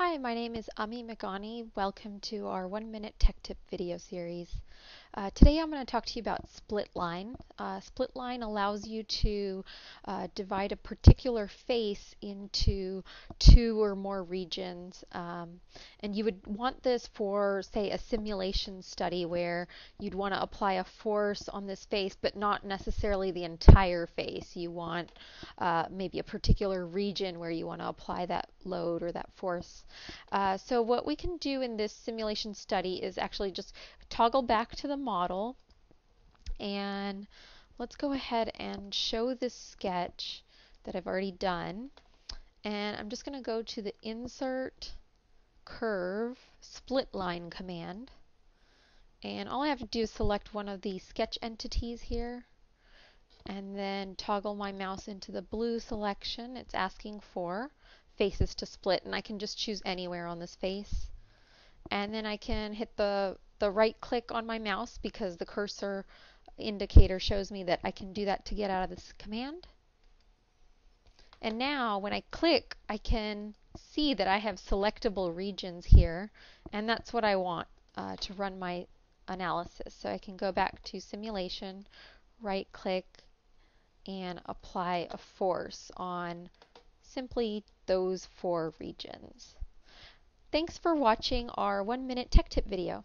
Hi, my name is Ami Magani. Welcome to our one minute tech tip video series. Uh, today I'm going to talk to you about split line. Uh, split line allows you to uh, divide a particular face into two or more regions. Um, and you would want this for, say, a simulation study where you'd want to apply a force on this face, but not necessarily the entire face. You want uh, maybe a particular region where you want to apply that load or that force. Uh, so what we can do in this simulation study is actually just toggle back to the model and let's go ahead and show this sketch that I've already done. And I'm just going to go to the Insert Curve Split Line command. And all I have to do is select one of the sketch entities here and then toggle my mouse into the blue selection it's asking for faces to split and I can just choose anywhere on this face and then I can hit the the right click on my mouse because the cursor indicator shows me that I can do that to get out of this command. And now when I click, I can see that I have selectable regions here, and that's what I want uh, to run my analysis. So I can go back to simulation, right click, and apply a force on simply those four regions. Thanks for watching our one minute tech tip video.